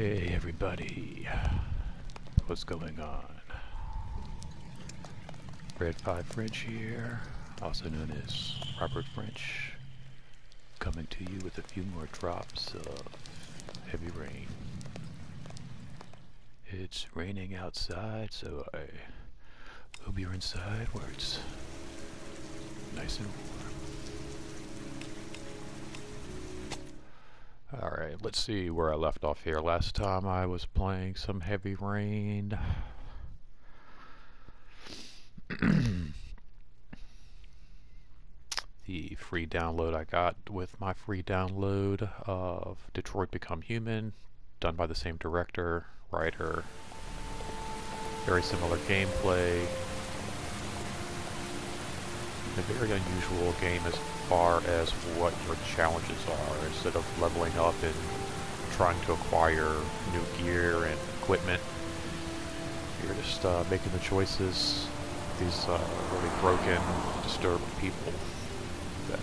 Hey everybody, what's going on? Red 5 French here, also known as Robert French, coming to you with a few more drops of heavy rain. It's raining outside, so I hope you're inside where it's nice and warm. Alright, let's see where I left off here. Last time I was playing some Heavy Rain. the free download I got with my free download of Detroit Become Human, done by the same director, writer. Very similar gameplay. A very unusual game as far as what your challenges are. Instead of leveling up and trying to acquire new gear and equipment, you're just uh, making the choices. These uh, really broken, disturbed people that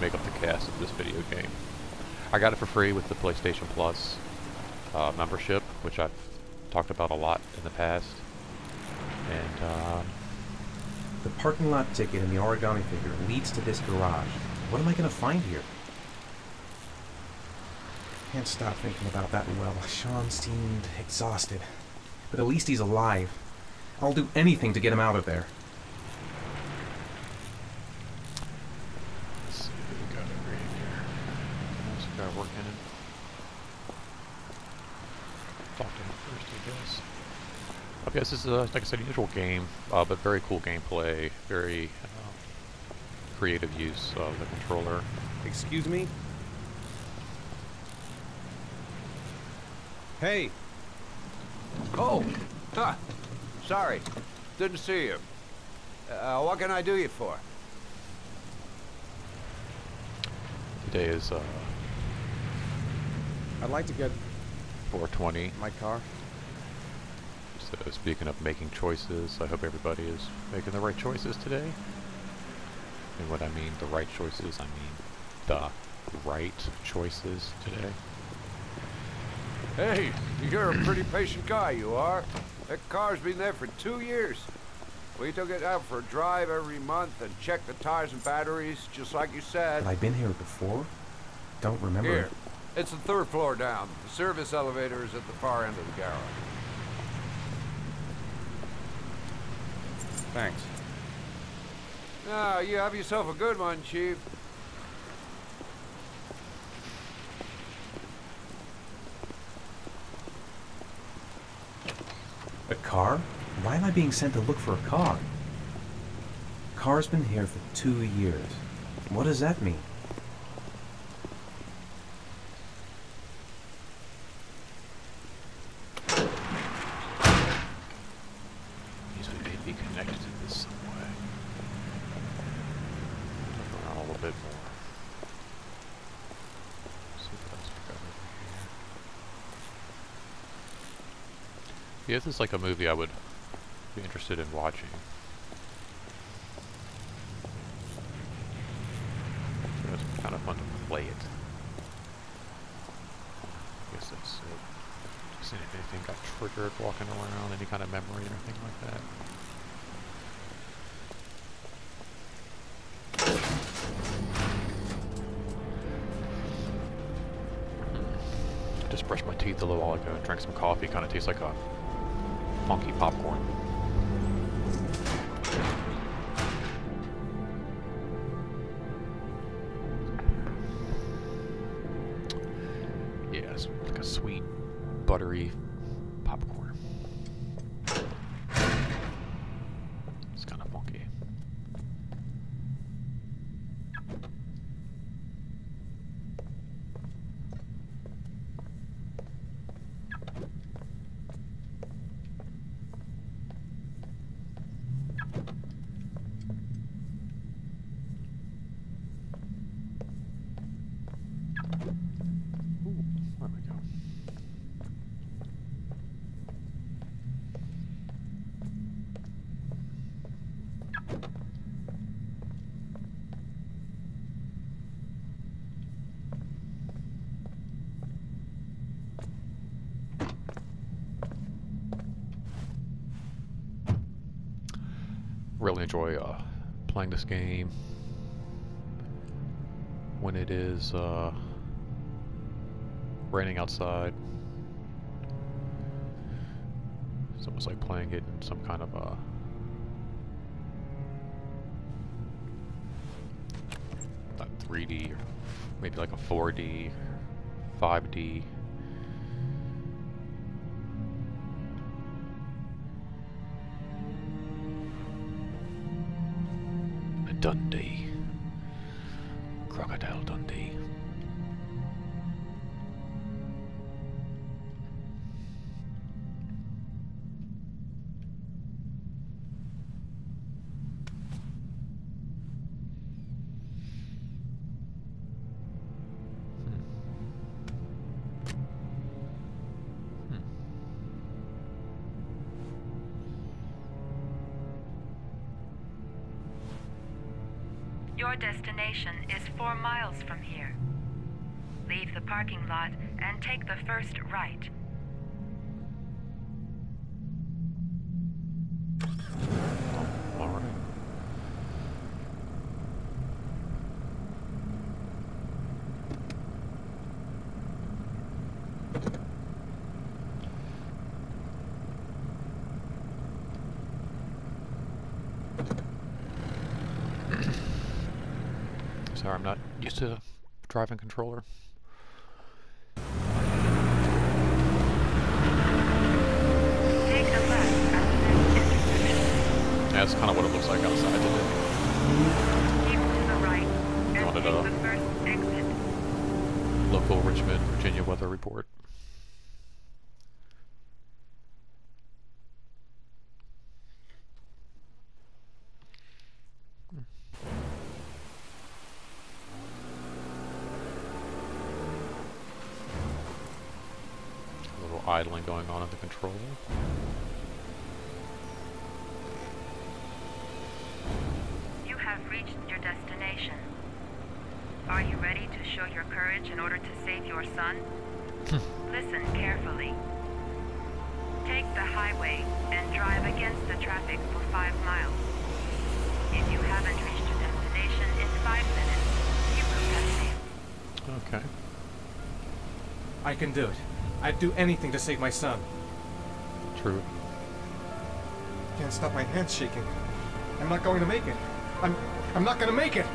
make up the cast of this video game. I got it for free with the PlayStation Plus uh, membership, which I've talked about a lot in the past. And um, The parking lot ticket and the origami figure leads to this garage. What am I gonna find here? Can't stop thinking about that well. Sean seemed exhausted. But at least he's alive. I'll do anything to get him out of there. let's see what we got over here. What's guy working in? Talk to him first, I guess. Okay, this is, uh, like I said, usual game, uh, but very cool gameplay, very um, creative use of the controller. Excuse me? Hey! Oh, huh. Sorry, didn't see you. Uh, what can I do you for? Today is uh, I'd like to get 420. my car. So speaking of making choices, I hope everybody is making the right choices today. And what I mean, the right choices, I mean the right choices today. Hey, you're a pretty patient guy, you are. That car's been there for two years. We took it out for a drive every month and checked the tires and batteries, just like you said. Had I been here before? Don't remember. Here, it's the third floor down. The service elevator is at the far end of the garage. Thanks. Now, you have yourself a good one, Chief. A car? Why am I being sent to look for a car? Car's been here for two years. What does that mean? These would maybe be connected to this some way. Look around a little bit more. See what else we got over here. Yeah, this is like a movie I would be interested in watching. It's kind of fun to play it. I guess that's it. Just anything got triggered walking around, any kind of memory or anything like that. Hmm. Just brushed my teeth a little while ago and drank some coffee. Kind of tastes like a funky popcorn. Yeah, it's like a sweet, buttery popcorn. It's kind of funky. Ooh, there we go. Really enjoy uh, playing this game when it is uh, raining outside. It's almost like playing it in some kind of a not 3D or maybe like a 4D, 5D. Your destination is four miles from here. Leave the parking lot and take the first right. I'm not used to driving controller. Yeah, that's kind of what it looks like outside today. Wanted a local Richmond, Virginia weather report. Going on in the controller. You have reached your destination. Are you ready to show your courage in order to save your son? Listen carefully. Take the highway and drive against the traffic for five miles. If you haven't reached your destination in five minutes, you will have failed. Okay. I can do it. I'd do anything to save my son. True. Can't stop my hands shaking. I'm not going to make it. I'm I'm not going to make it.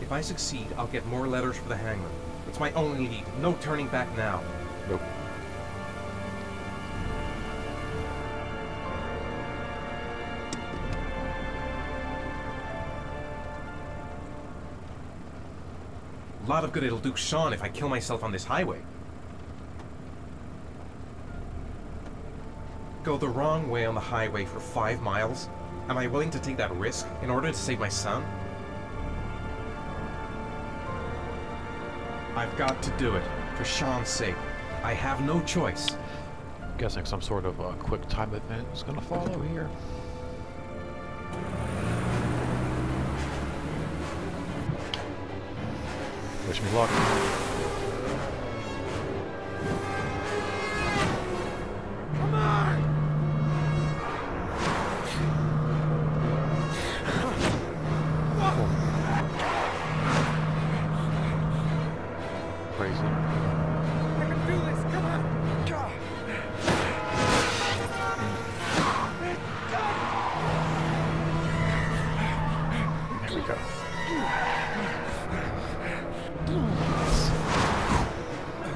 If I succeed, I'll get more letters for the hangman. It's my only lead. No turning back now. Nope. Lot of good it'll do Sean if I kill myself on this highway. Go the wrong way on the highway for five miles? Am I willing to take that risk in order to save my son? I've got to do it, for Sean's sake. I have no choice. I'm Guessing some sort of uh, quick time event is gonna follow here. Wish me luck.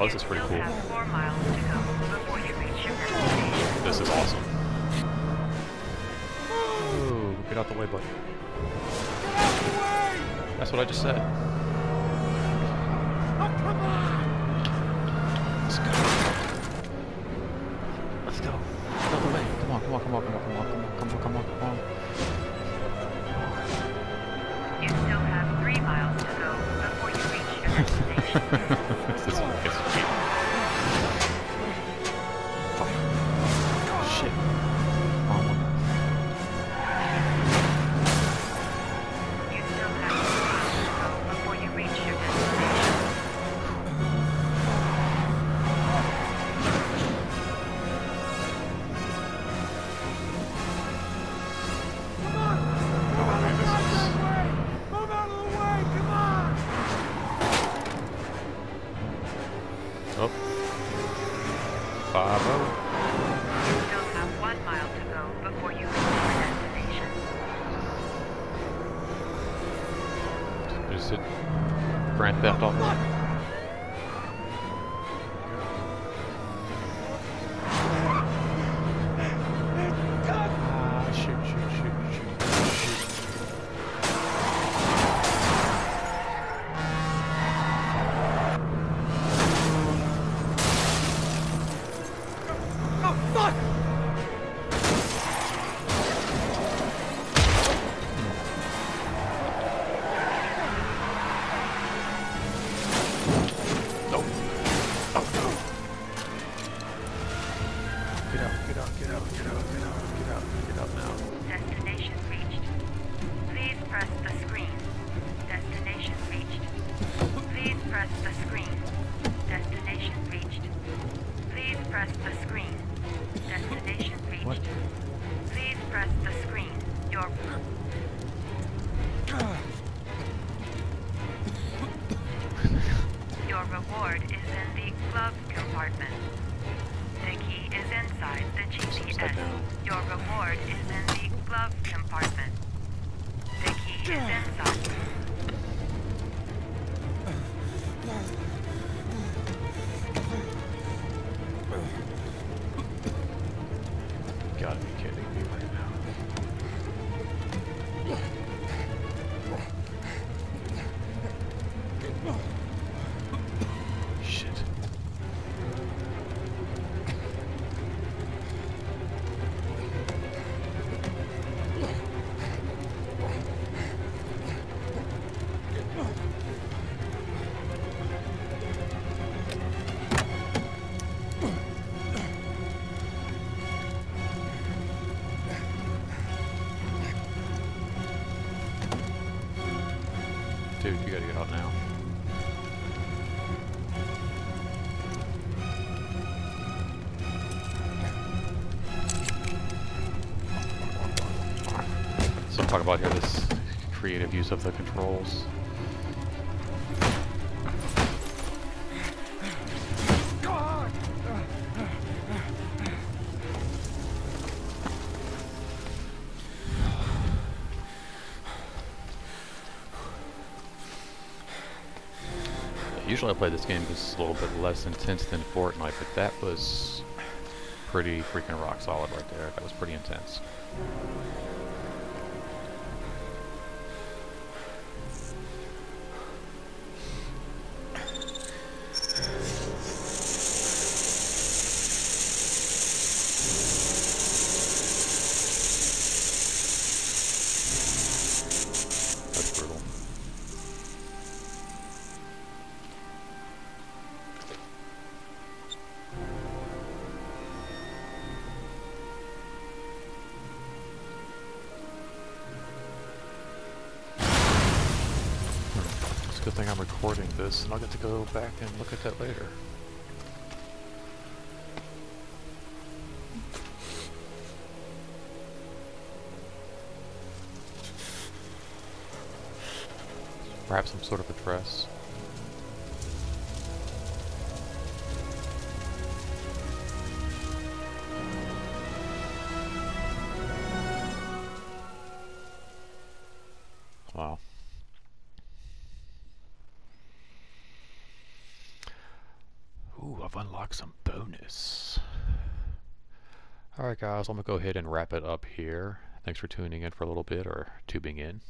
You reach pretty cool. This is awesome. Ooh, get out the way, buddy. That's what I just said. Let's go. Let's go. Get out the way. Come on, come on, come on, come on, come on, come on, come on, come on, come on. You still have three miles to go before you reach your destination. reward is in the glove compartment. The key is inside the GPS. Your reward is in the glove compartment. The key is inside. Dude, you gotta get out now. So talking about here this creative use of the controls. Usually I play this game because it's a little bit less intense than Fortnite, but that was pretty freaking rock solid right there. That was pretty intense. And I'll get to go back and look at that later. Perhaps some sort of address. Bonus. Alright guys, I'm going to go ahead and wrap it up here. Thanks for tuning in for a little bit, or tubing in.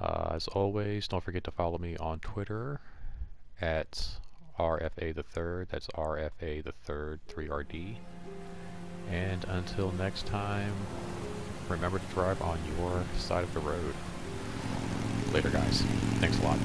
Uh, as always, don't forget to follow me on Twitter at RFA the third. That's RFA the third 3RD. And until next time, remember to drive on your side of the road. Later, guys. Thanks a lot.